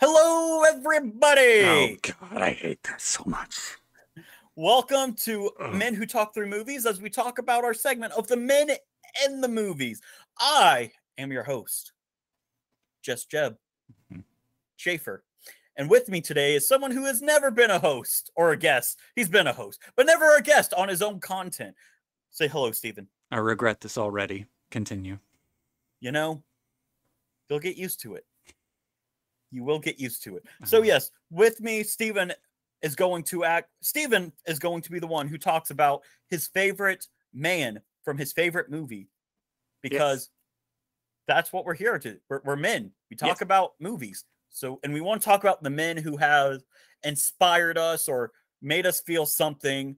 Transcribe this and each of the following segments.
Hello, everybody. Oh God, I hate that so much. Welcome to Ugh. Men Who Talk Through Movies as we talk about our segment of the men in the movies. I am your host, Jess Jeb Mhm. Schaefer. And with me today is someone who has never been a host or a guest. He's been a host, but never a guest on his own content. Say hello, Stephen. I regret this already. Continue. You know, you'll get used to it. You will get used to it. So Uh-huh. yes, with me, Stephen is going to act. Stephen is going to be the one who talks about his favorite man from his favorite movie, because that's what we're here to. We're, we're men. We talk Yes. about movies. So, and we want to talk about the men who have inspired us or made us feel something,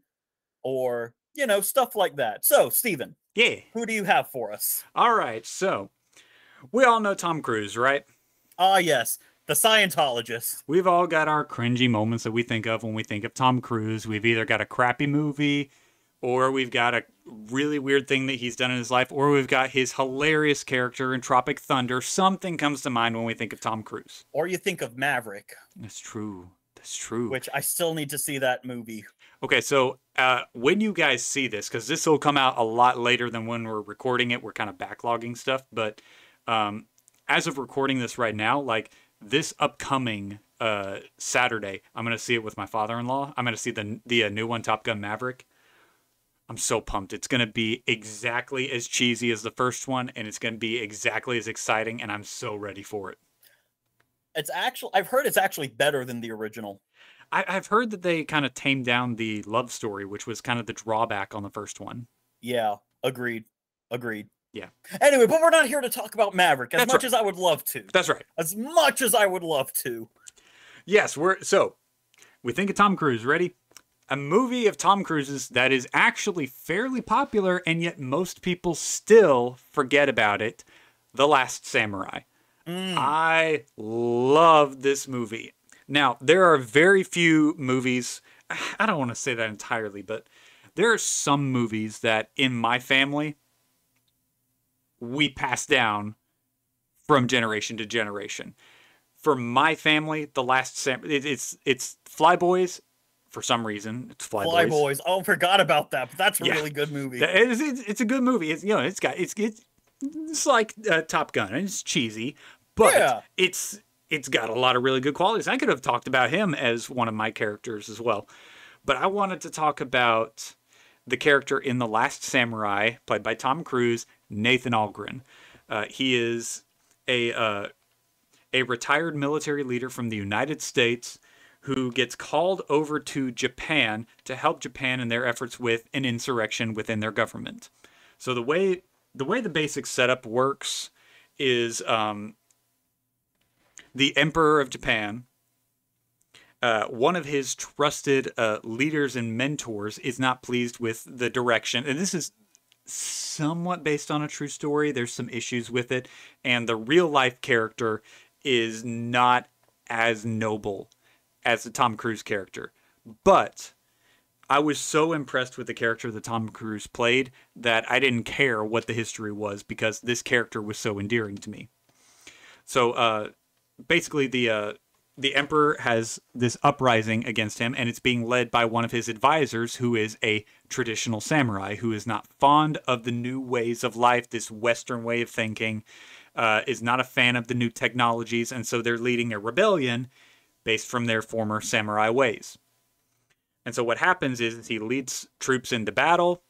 or you know, stuff like that. So, Stephen, Yeah. who do you have for us? All right. So we all know Tom Cruise, right? Ah, yes, the Scientologist. We've all got our cringy moments that we think of when we think of Tom Cruise. We've either got a crappy movie, or we've got a really weird thing that he's done in his life, or we've got his hilarious character in Tropic Thunder. Something comes to mind when we think of Tom Cruise. Or you think of Maverick, That's true. That's true. which I still need to see that movie. Okay, so uh, when you guys see this, because this will come out a lot later than when we're recording it, we're kind of backlogging stuff. But um, as of recording this right now, like this upcoming uh, Saturday, I'm gonna see it with my father-in-law. I'm gonna see the the uh, new one, Top Gun Maverick. I'm so pumped. It's gonna be exactly as cheesy as the first one, and it's gonna be exactly as exciting, and I'm so ready for it. It's actually I've heard it's actually better than the original. I, I've heard that they kind of tamed down the love story, which was kind of the drawback on the first one. Yeah, agreed. Agreed. Yeah. Anyway, but we're not here to talk about Maverick as That's much right. as I would love to. That's right. As much as I would love to. Yes, we're so we think of Tom Cruise. Ready? A movie of Tom Cruise's that is actually fairly popular, and yet most people still forget about it. The Last Samurai. Mm, I love this movie. Now, there are very few movies, I don't want to say that entirely, but there are some movies that in my family we pass down from generation to generation. For my family, the last Sam, it, it's it's Flyboys. For some reason, it's Flyboys. Fly Boys. Oh, forgot about that. But that's a Yeah. really good movie. It's, it's, it's a good movie. It's you know, it's got it's it's, it's like uh, Top Gun. and It's cheesy, but Yeah. it's it's got a lot of really good qualities. I could have talked about him as one of my characters as well, but I wanted to talk about the character in The Last Samurai, played by Tom Cruise, Nathan Algren. Uh, he is a uh, a retired military leader from the United States who gets called over to Japan to help Japan in their efforts with an insurrection within their government. So the way the way the basic setup works is um, the Emperor of Japan. Uh, one of his trusted uh, leaders and mentors is not pleased with the direction, and this is somewhat based on a true story. There's some issues with it, and the real life character is not as noble as the Tom Cruise character. But I was so impressed with the character that Tom Cruise played that I didn't care what the history was because this character was so endearing to me. So uh, basically, the uh, the emperor has this uprising against him, and it's being led by one of his advisors, who is a traditional samurai who is not fond of the new ways of life, this Western way of thinking, uh, is not a fan of the new technologies, and so they're leading a rebellion based from their former samurai ways. And so what happens is he leads troops into battle.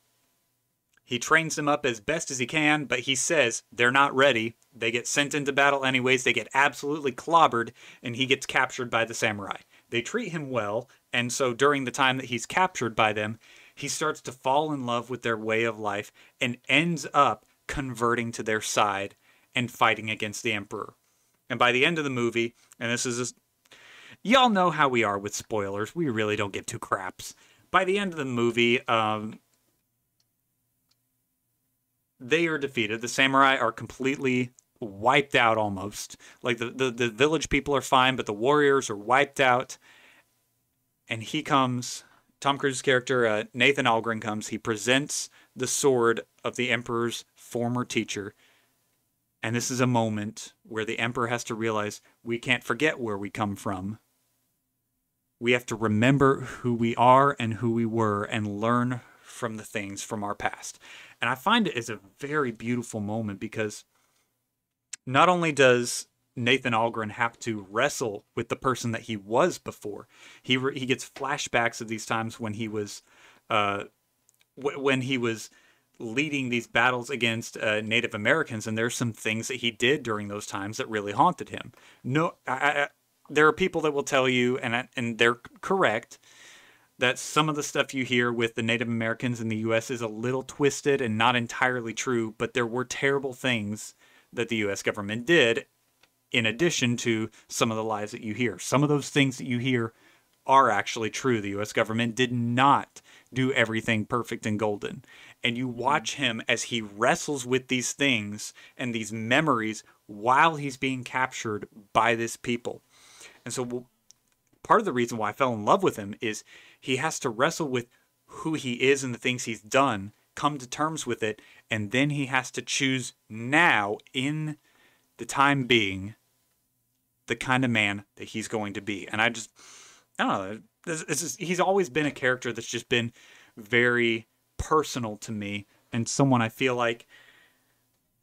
He trains them up as best as he can, but he says they're not ready. They get sent into battle anyways. They get absolutely clobbered, and he gets captured by the samurai. They treat him well, and so during the time that he's captured by them, he starts to fall in love with their way of life and ends up converting to their side and fighting against the emperor. And by the end of the movie, and this is just, y'all know how we are with spoilers. We really don't give two craps. By the end of the movie, um, they are defeated. The samurai are completely wiped out almost. Like the, the, the village people are fine, but the warriors are wiped out. And he comes, Tom Cruise's character, uh, Nathan Algren comes. He presents the sword of the Emperor's former teacher. And this is a moment where the Emperor has to realize we can't forget where we come from. We have to remember who we are and who we were and learn from the things from our past. And I find it is a very beautiful moment because not only does Nathan Algren have to wrestle with the person that he was before, he re- he gets flashbacks of these times when he was uh, w- when he was leading these battles against uh, Native Americans, and there's some things that he did during those times that really haunted him. No, I, I, there are people that will tell you, and I, and they're correct, that some of the stuff you hear with the Native Americans in the U.S. is a little twisted and not entirely true. But there were terrible things that the U.S. government did, in addition to some of the lies that you hear. Some of those things that you hear are actually true. The U.S. government did not do everything perfect and golden. And you mm-hmm. watch him as he wrestles with these things and these memories while he's being captured by this people. And so, part of the reason why I fell in love with him is he has to wrestle with who he is and the things he's done, come to terms with it, and then he has to choose now, in the time being, the kind of man that he's going to be. And I just, I don't know. This, this is, he's always been a character that's just been very personal to me and someone I feel like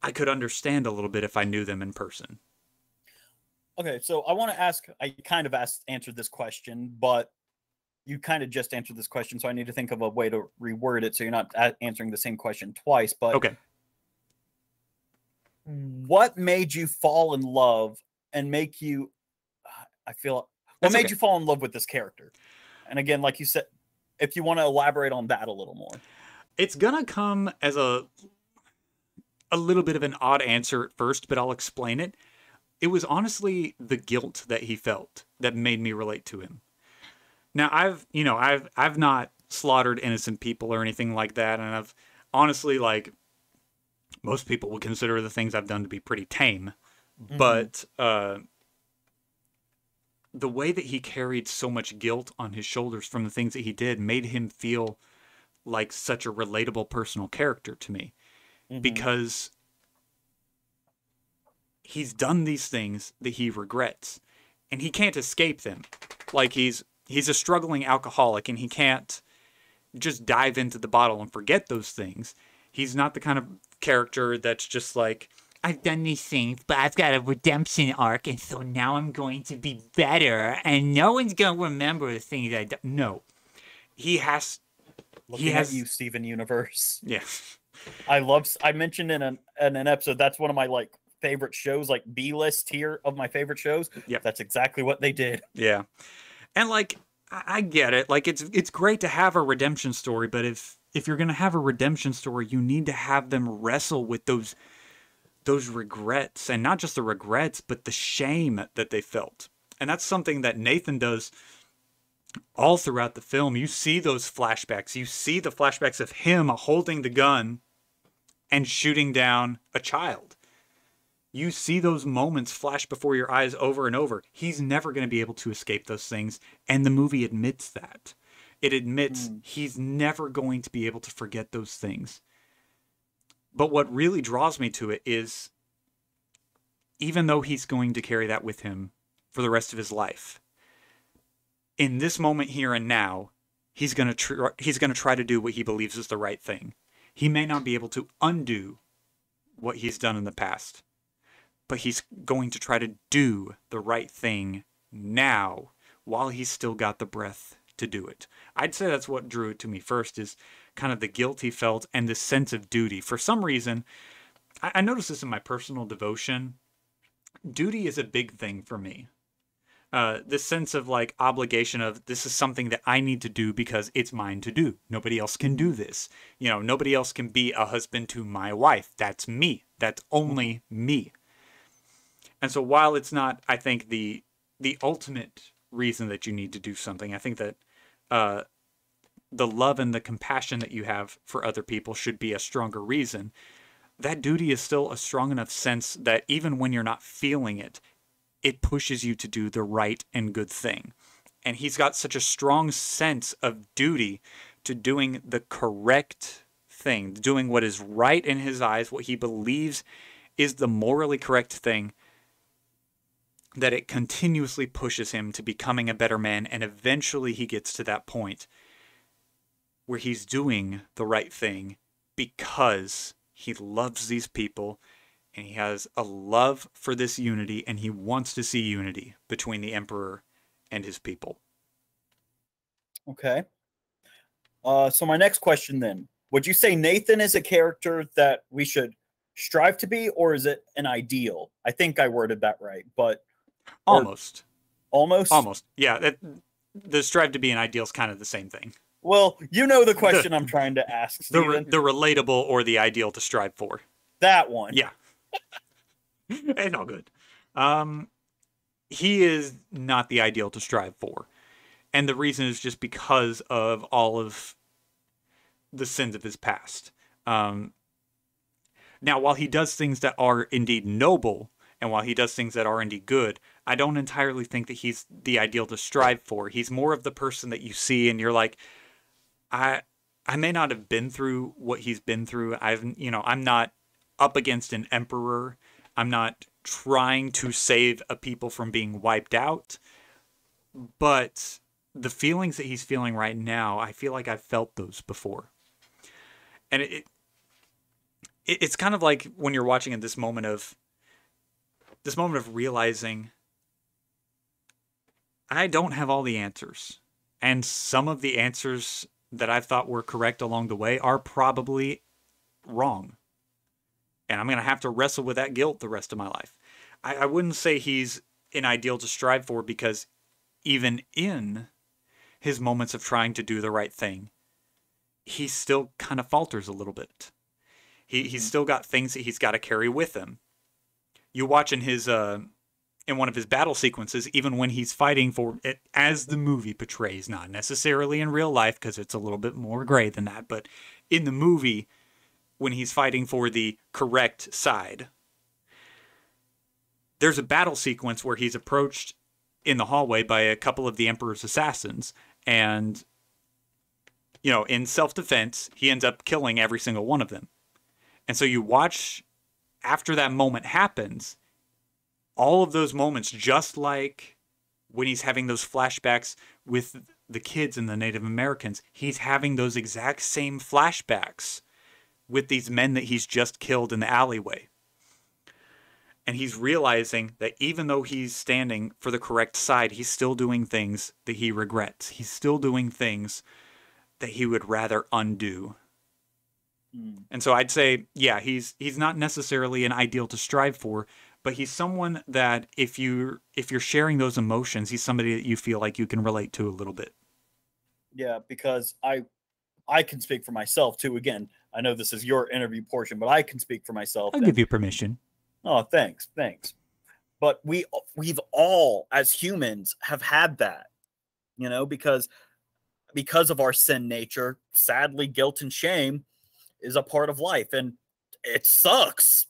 I could understand a little bit if I knew them in person. Okay, so I want to ask. I kind of asked answered this question, but you kind of just answered this question, so I need to think of a way to reword it so you're not a- answering the same question twice. But Okay. what made you fall in love and make you? I feel what That's made okay. you fall in love with this character? And again, like you said, if you want to elaborate on that a little more. It's gonna come as a a little bit of an odd answer at first, but I'll explain it. It was honestly the guilt that he felt that made me relate to him. Now I've you know I've I've not slaughtered innocent people or anything like that, and I've honestly like most people would consider the things I've done to be pretty tame, but uh, the way that he carried so much guilt on his shoulders from the things that he did made him feel like such a relatable personal character to me. Mhm. because he's done these things that he regrets and he can't escape them. Like he's he's a struggling alcoholic and he can't just dive into the bottle and forget those things he's not the kind of character that's just like I've done these things, but I've got a redemption arc, and so now I'm going to be better, and no one's going to remember the things I do. No, he has. Looking has- at you, Steven Universe. Yeah, I love. I mentioned in an in an episode that's one of my like favorite shows, like B list tier of my favorite shows. Yeah, that's exactly what they did. Yeah, and like I, get it. Like it's it's great to have a redemption story, but if if you're gonna have a redemption story, you need to have them wrestle with those those regrets, and not just the regrets, but the shame that they felt. And that's something that Nathan does all throughout the film. You see those flashbacks. You see the flashbacks of him holding the gun and shooting down a child you see those moments flash before your eyes over and over. He's never going to be able to escape those things. And the movie admits that. It admits hmm. he's never going to be able to forget those things. But what really draws me to it is even though he's going to carry that with him for the rest of his life, in this moment here and now, he's going to tr- he's going to try to do what he believes is the right thing. He may not be able to undo what he's done in the past but he's going to try to do the right thing now while he's still got the breath to do it. I'd say that's what drew it to me first is kind of the guilt he felt and the sense of duty. For some reason, I, I noticed this in my personal devotion. Duty is a big thing for me. Uh, this sense of like obligation of this is something that I need to do because it's mine to do. Nobody else can do this. You know, nobody else can be a husband to my wife. That's me. That's only me. And so while it's not, I think the the ultimate reason that you need to do something, I think that uh, the love and the compassion that you have for other people should be a stronger reason. That duty is still a strong enough sense that even when you're not feeling it, it pushes you to do the right and good thing. And he's got such a strong sense of duty to doing the correct thing, doing what is right in his eyes, what he believes is the morally correct thing that it continuously pushes him to becoming a better man and eventually he gets to that point where he's doing the right thing because he loves these people and he has a love for this unity and he wants to see unity between the emperor and his people. Okay. Uh, so my next question then, would you say Nathan is a character that we should strive to be, or is it an ideal? I think I worded that right, but almost, almost, almost, yeah. That, the strive to be an ideal is kind of the same thing. Well, you know the question I'm trying to ask. The re- the relatable or the ideal to strive for. That one. Yeah. it's all good. Um, he is not the ideal to strive for, and the reason is just because of all of the sins of his past. Um, now, while he does things that are indeed noble, and while he does things that are indeed good, I don't entirely think that he's the ideal to strive for. He's more of the person that you see and you're like, I I may not have been through what he's been through. I've you know, I'm not up against an emperor. I'm not trying to save a people from being wiped out. But the feelings that he's feeling right now, I feel like I've felt those before. And it, it it's kind of like when you're watching at this moment of this moment of realizing I don't have all the answers. And some of the answers that I've thought were correct along the way are probably wrong. And I'm going to have to wrestle with that guilt the rest of my life. I, I wouldn't say he's an ideal to strive for because even in his moments of trying to do the right thing, he still kind of falters a little bit. He, he's mm-hmm. still got things that he's got to carry with him. You watch in his uh, in one of his battle sequences, even when he's fighting for it, as the movie portrays, not necessarily in real life, because it's a little bit more gray than that, but in the movie, when he's fighting for the correct side, there's a battle sequence where he's approached in the hallway by a couple of the Emperor's assassins, and, you know, in self defense, he ends up killing every single one of them. And so you watch after that moment happens all of those moments, just like when he's having those flashbacks with the kids and the Native Americans, he's having those exact same flashbacks with these men that he's just killed in the alleyway. And he's realizing that even though he's standing for the correct side, he's still doing things that he regrets. He's still doing things that he would rather undo. Mm. And so I'd say, yeah, he's he's not necessarily an ideal to strive for, but he's someone that if you if you're sharing those emotions, he's somebody that you feel like you can relate to a little bit. Yeah, because I I can speak for myself too. Again, I know this is your interview portion, but I can speak for myself. I'll give you permission. Oh, thanks, thanks. But we we've all as humans have had that, you know, because because of our sin nature, sadly, guilt and shame is a part of life, and it sucks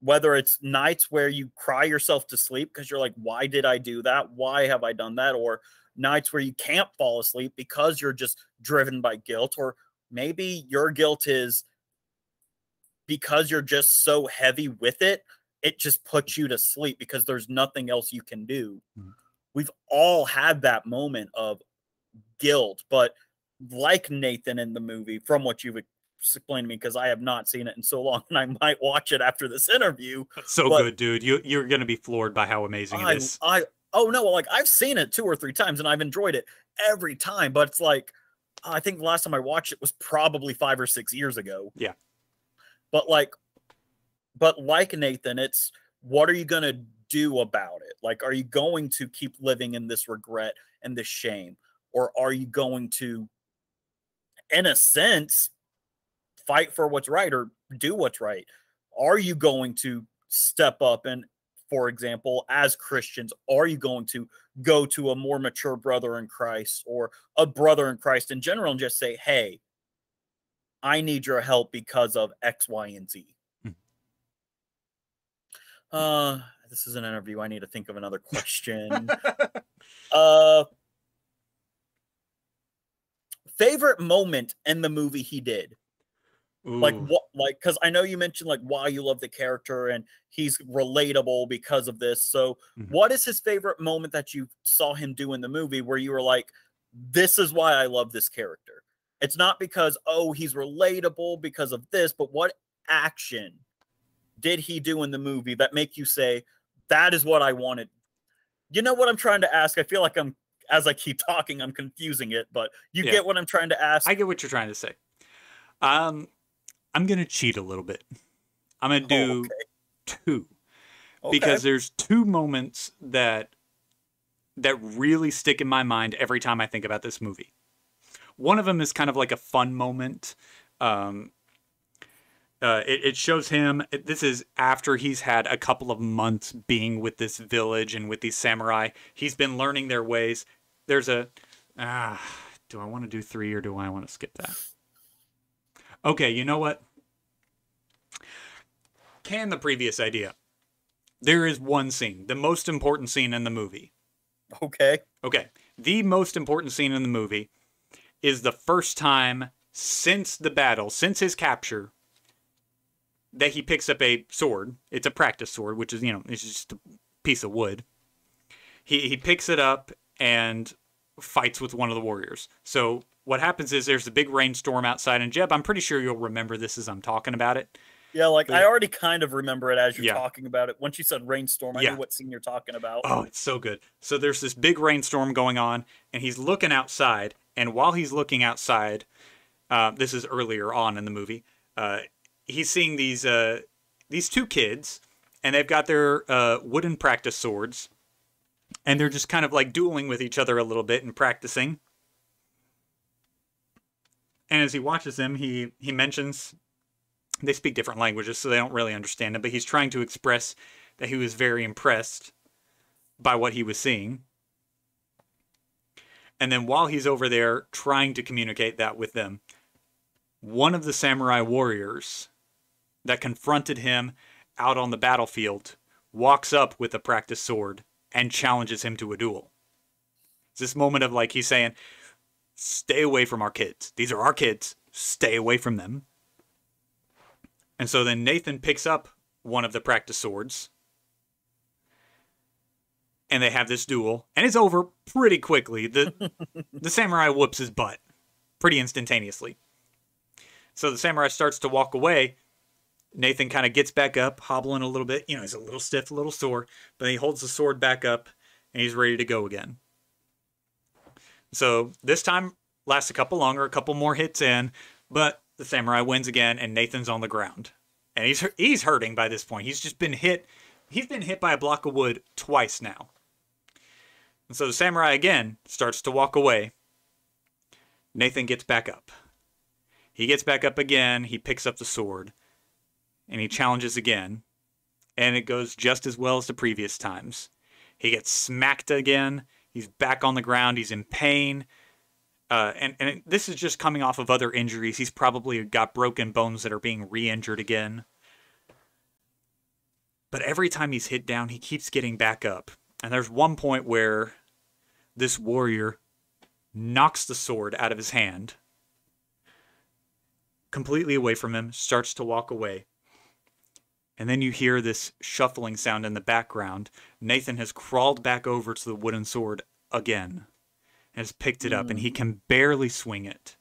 whether it's nights where you cry yourself to sleep because you're like, why did I do that? Why have I done that? Or nights where you can't fall asleep because you're just driven by guilt, or maybe your guilt is because you're just so heavy with it, it just puts you to sleep because there's nothing else you can do. Mm-hmm. We've all had that moment of guilt, but like Nathan in the movie, from what you've explain to me because I have not seen it in so long, and I might watch it after this interview. So but good, dude. You you're gonna be floored by how amazing I, it is. I oh no, like I've seen it two or three times, and I've enjoyed it every time. But it's like I think the last time I watched it was probably five or six years ago. Yeah. But like, but like Nathan, it's what are you gonna do about it? Like, are you going to keep living in this regret and this shame, or are you going to, in a sense, fight for what's right or do what's right? Are you going to step up and, for example, as Christians, are you going to go to a more mature brother in Christ or a brother in Christ in general and just say, hey, I need your help because of X, Y, and Z? Hmm. Uh, this is an interview. I need to think of another question. uh, favorite moment in the movie he did? Like what? Like because I know you mentioned like why you love the character and he's relatable because of this. So, Mhm. what is his favorite moment that you saw him do in the movie where you were like, "This is why I love this character." It's not because oh he's relatable because of this, but what action did he do in the movie that make you say that is what I wanted? You know what I'm trying to ask? I feel like I'm as I keep talking, I'm confusing it, but you Yeah. get what I'm trying to ask. I get what you're trying to say. Um, I'm gonna cheat a little bit. I'm gonna Oh, do okay. two Okay. because there's two moments that that really stick in my mind every time I think about this movie. One of them is kind of like a fun moment. Um, uh, it, it shows him. it- This is after he's had a couple of months being with this village and with these samurai. He's been learning their ways. There's a. Ah, do I want to do three or do I want to skip that? Okay, you know what? Can the previous idea. There is one scene, the most important scene in the movie. okay. Okay. The most important scene in the movie is the first time since the battle, since his capture, that he picks up a sword. It's a practice sword, which is, you know, it's just a piece of wood. He he picks it up and fights with one of the warriors. So what happens is there's a big rainstorm outside, and Jeb, I'm pretty sure you'll remember this as I'm talking about it. Yeah, like I already kind of remember it as you're Yeah. talking about it. Once you said rainstorm, I Yeah. knew what scene you're talking about. Oh, it's so good. So there's this big rainstorm going on, and he's looking outside. And while he's looking outside, uh, this is earlier on in the movie. Uh, he's seeing these uh, these two kids, and they've got their uh, wooden practice swords, and they're just kind of like dueling with each other a little bit and practicing. And as he watches them, he he mentions they speak different languages, so they don't really understand him. But he's trying to express that he was very impressed by what he was seeing. And then while he's over there trying to communicate that with them, one of the samurai warriors that confronted him out on the battlefield walks up with a practice sword and challenges him to a duel. It's this moment of like he's saying, Stay away from our kids. These are our kids. Stay away from them. And so then Nathan picks up one of the practice swords and they have this duel, and it's over pretty quickly. The the samurai whoops his butt pretty instantaneously. So the samurai starts to walk away. Nathan kind of gets back up, hobbling a little bit. You know, he's a little stiff, a little sore, but he holds the sword back up and he's ready to go again. So this time lasts a couple longer, a couple more hits in, but the samurai wins again, and Nathan's on the ground, and he's he's hurting by this point. He's just been hit. He's been hit by a block of wood twice now. And so the samurai again starts to walk away. Nathan gets back up. He gets back up again. He picks up the sword, and he challenges again, and it goes just as well as the previous times. He gets smacked again. He's back on the ground. He's in pain. Uh, and and this is just coming off of other injuries. He's probably got broken bones that are being re-injured again. But every time he's hit down, he keeps getting back up. And there's one point where this warrior knocks the sword out of his hand, completely away from him, starts to walk away. And then you hear this shuffling sound in the background. Nathan has crawled back over to the wooden sword again has picked it up, and mm. he can barely swing it.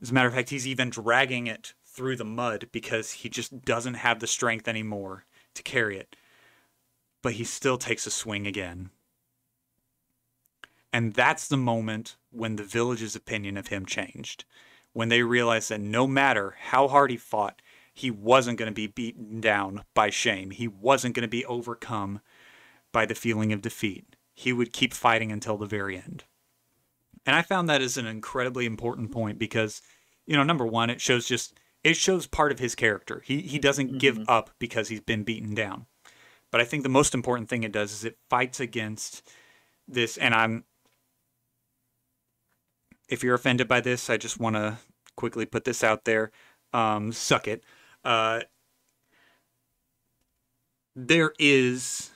As a matter of fact, he's even dragging it through the mud because he just doesn't have the strength anymore to carry it. But he still takes a swing again. And that's the moment when the village's opinion of him changed. When they realized that no matter how hard he fought, he wasn't going to be beaten down by shame. He wasn't going to be overcome by the feeling of defeat. He would keep fighting until the very end. And I found that as an incredibly important point because, you know, number one, it shows just it shows part of his character. He he doesn't give Mhm. up because he's been beaten down. But I think the most important thing it does is it fights against this and I'm if you're offended by this, I just want to quickly put this out there. Um, suck it. Uh, there is,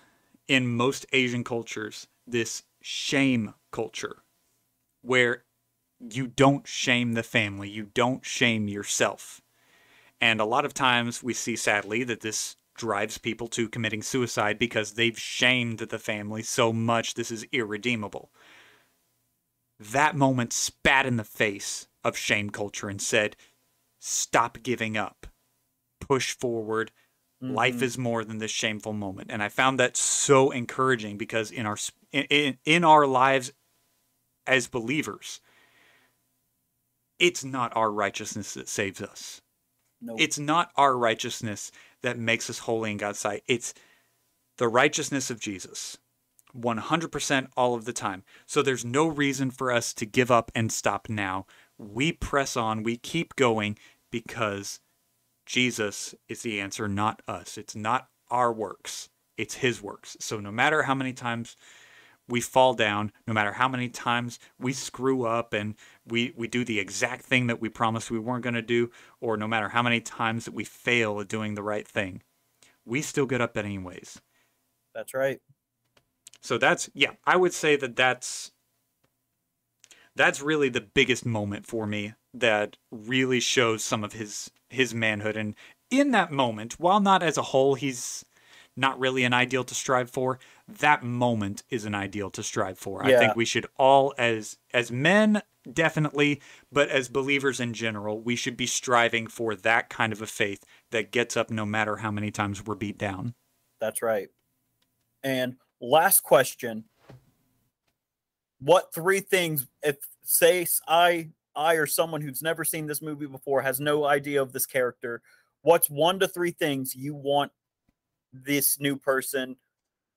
in most Asian cultures, this shame culture where you don't shame the family, you don't shame yourself. And a lot of times we see, sadly, that this drives people to committing suicide because they've shamed the family so much this is irredeemable. That moment spat in the face of shame culture and said, Stop giving up, push forward. Mm-hmm. Life is more than this shameful moment. And I found that so encouraging because in our in, in our lives as believers, it's not our righteousness that saves us. Nope. It's not our righteousness that makes us holy in God's sight. It's the righteousness of Jesus. 100% all of the time. So there's no reason for us to give up and stop now. We press on, we keep going because Jesus is the answer, not us. It's not our works, it's His works. So no matter how many times we fall down, no matter how many times we screw up and we, we do the exact thing that we promised we weren't going to do, or no matter how many times that we fail at doing the right thing, we still get up anyways. That's right. So that's yeah, I would say that that's that's really the biggest moment for me that really shows some of his his manhood and in that moment, while not as a whole he's not really an ideal to strive for, that moment is an ideal to strive for. Yeah. I think we should all as as men definitely, but as believers in general, we should be striving for that kind of a faith that gets up no matter how many times we're beat down. That's right. And last question. What three things if say I I or someone who's never seen this movie before has no idea of this character, what's one to three things you want this new person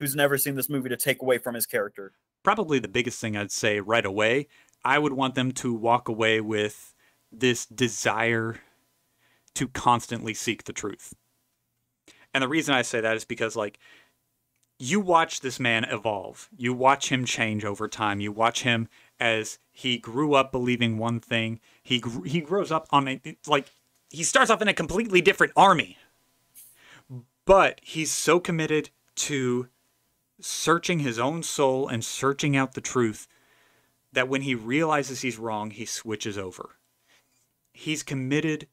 who's never seen this movie to take away from his character? Probably the biggest thing I'd say right away, I would want them to walk away with this desire to constantly seek the truth. And the reason I say that is because, like, you watch this man evolve. You watch him change over time. You watch him as he grew up believing one thing. He he grows up on a like he starts off in a completely different army. But he's so committed to searching his own soul and searching out the truth that when he realizes he's wrong, he switches over. He's committed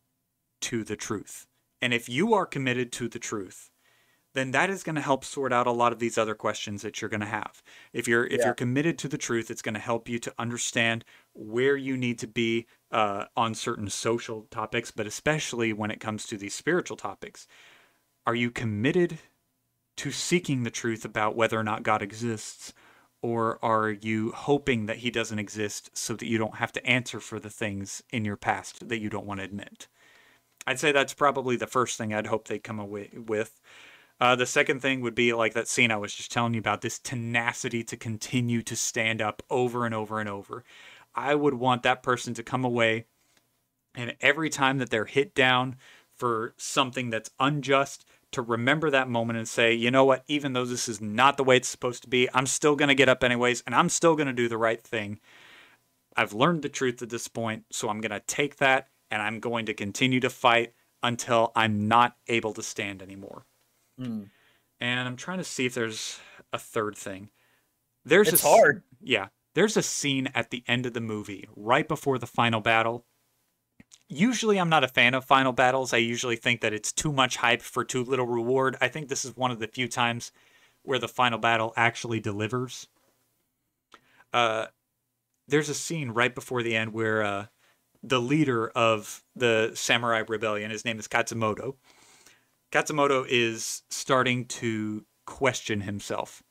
to the truth. And if you are committed to the truth, then that is going to help sort out a lot of these other questions that you're going to have. If you're if yeah. you're committed to the truth, it's going to help you to understand where you need to be uh, on certain social topics, but especially when it comes to these spiritual topics. Are you committed to seeking the truth about whether or not God exists? Or are you hoping that he doesn't exist so that you don't have to answer for the things in your past that you don't want to admit? I'd say that's probably the first thing I'd hope they come away with. Uh, the second thing would be like that scene I was just telling you about this tenacity to continue to stand up over and over and over. I would want that person to come away and every time that they're hit down for something that's unjust, to remember that moment and say, you know what, even though this is not the way it's supposed to be, I'm still going to get up anyways and I'm still going to do the right thing. I've learned the truth at this point, so I'm going to take that and I'm going to continue to fight until I'm not able to stand anymore. Mm. And I'm trying to see if there's a third thing. There's it's a, hard. Yeah. There's a scene at the end of the movie, right before the final battle, usually I'm not a fan of final battles. I usually think that it's too much hype for too little reward. I think this is one of the few times where the final battle actually delivers. Uh, there's a scene right before the end where uh, the leader of the samurai rebellion, his name is Katsumoto. Katsumoto is starting to question himself.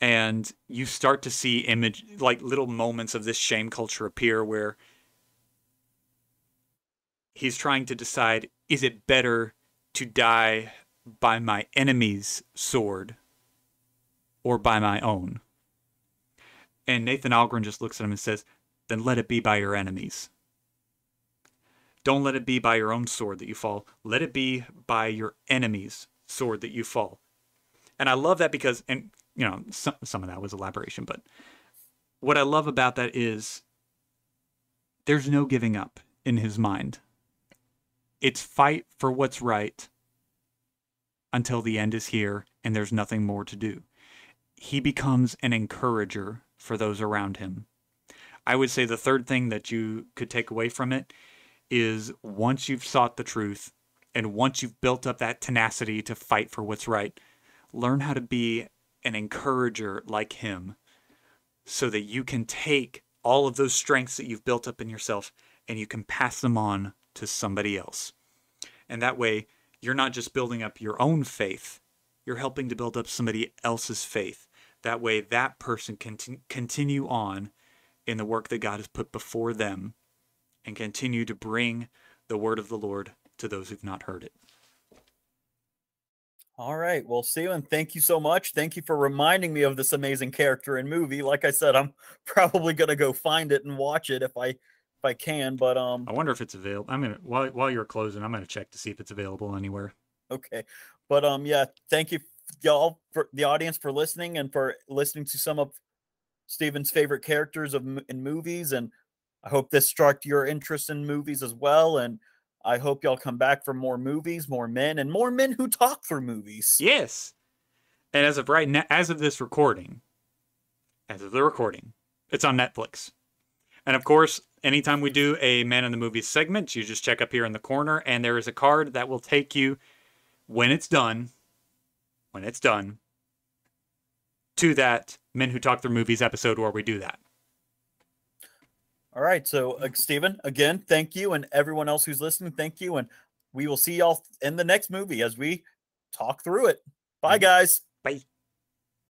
And you start to see image like little moments of this shame culture appear where he's trying to decide is it better to die by my enemy's sword or by my own? And Nathan Algren just looks at him and says, Then let it be by your enemies. Don't let it be by your own sword that you fall. Let it be by your enemy's sword that you fall. And I love that because, and you know, some, some of that was elaboration, but what I love about that is there's no giving up in his mind. It's fight for what's right until the end is here and there's nothing more to do. He becomes an encourager for those around him. I would say the third thing that you could take away from it is once you've sought the truth and once you've built up that tenacity to fight for what's right, learn how to be an encourager like him so that you can take all of those strengths that you've built up in yourself and you can pass them on to somebody else. And that way, you're not just building up your own faith, you're helping to build up somebody else's faith. That way, that person can continue on in the work that God has put before them and continue to bring the word of the Lord to those who've not heard it. All right. Well, Stephen, thank you so much. Thank you for reminding me of this amazing character and movie. Like I said, I'm probably gonna go find it and watch it if I if I can. But um I wonder if it's available. I'm gonna while while you're closing, I'm gonna check to see if it's available anywhere. Okay. But um yeah, thank you y'all for the audience for listening and for listening to some of Stephen's favorite characters of in movies and I hope this struck your interest in movies as well and I hope y'all come back for more movies, more men, and more men who talk for movies. Yes. And as of right now, as of this recording, as of the recording, it's on Netflix. And of course, anytime we do a Man in the Movies segment, you just check up here in the corner, and there is a card that will take you when it's done, when it's done, to that Men Who Talk Their Movies episode where we do that. All right. So, uh, Stephen, again, thank you. And everyone else who's listening, thank you. And we will see y'all in the next movie as we talk through it. Bye, guys. Bye.